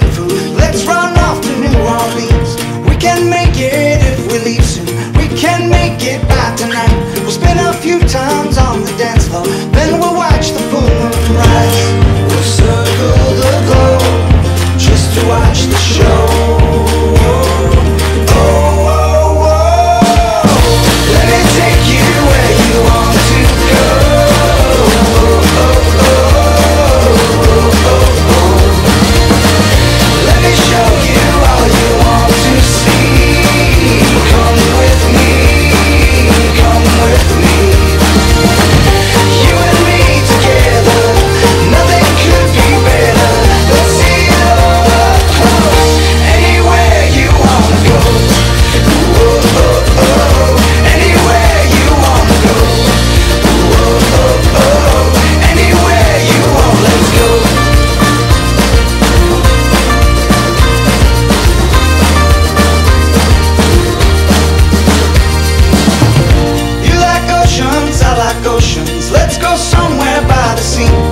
beautiful. Let's run off to New Orleans. We can make it if we leave soon. We can make it by tonight. We'll spend a few times oceans. Let's go somewhere by the sea.